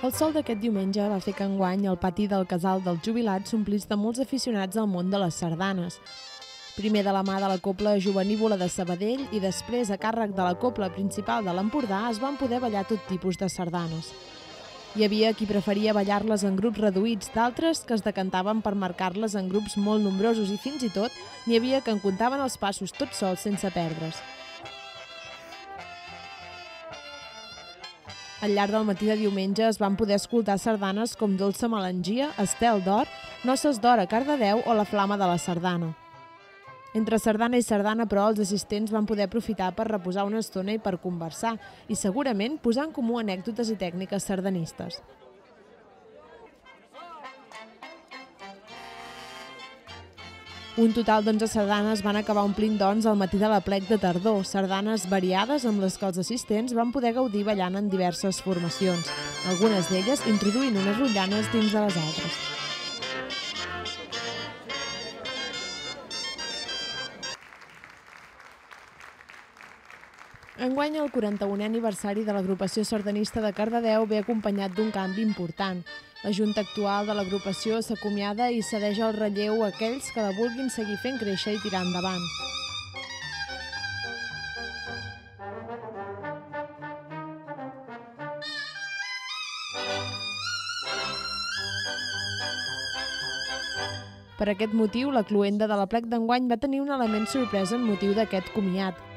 El sol d'aquest diumenge va fer que enguany el pati del casal dels jubilats s'omplís de molts aficionats al món de les sardanes. Primer de la mà de la Copla Juvenívola de Sabadell i després a càrrec de la Copla Principal de l'Empordà es van poder ballar tot tipus de sardanes. Hi havia qui preferia ballar-les en grups reduïts, d'altres que es decantaven per marcar-les en grups molt nombrosos i fins i tot n'hi havia que en comptaven els passos tots sols sense perdre's. Al llarg del matí de diumenge es van poder escoltar sardanes com Dolça Melangia, Estel d'Or, Noces d'Or a Cardedeu o La Flama de la Sardana. Entre sardana i sardana, però, els assistents van poder aprofitar per reposar una estona i per conversar, i segurament posar en comú anècdotes i tècniques sardanistes. Un total d'11 sardanes van acabar omplint, doncs, al matí de la plec de tardor, sardanes variades amb les que els assistents van poder gaudir ballant en diverses formacions, algunes d'elles introduint unes rotllanes dins de les altres. Enguany, el 41è aniversari de l'agrupació sardanista de Cardedeu ve acompanyat d'un canvi important. La junta actual de l'agrupació s'acomiada i cedeix el relleu a aquells que la vulguin seguir fent créixer i tirar endavant. Per aquest motiu, la cluenda de la plec d'enguany va tenir un element sorpresa en motiu d'aquest comiat.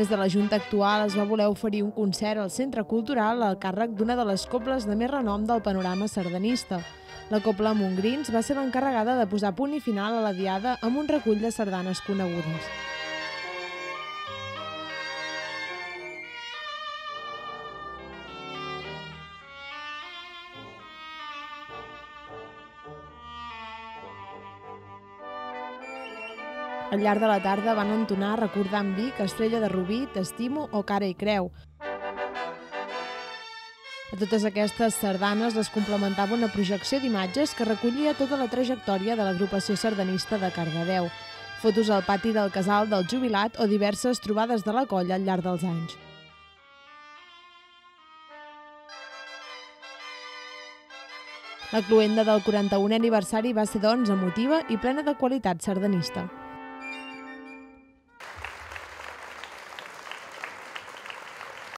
Des de la Junta actual es va voler oferir un concert al Centre Cultural al càrrec d'una de les cobles de més renom del panorama sardanista. La Copla Montgrins va ser l'encarregada de posar punt i final a la diada amb un recull de sardanes conegudes. Al llarg de la tarda van entonar recordant Vic, Estrella de Rubí, T'estimo o Cara i Creu. A totes aquestes sardanes les complementava una projecció d'imatges que recollia tota la trajectòria de l'agrupació sardanista de Cardedeu, fotos al pati del casal del jubilat o diverses trobades de la colla al llarg dels anys. La cluenda del 41è aniversari va ser, doncs, emotiva i plena de qualitat sardanista.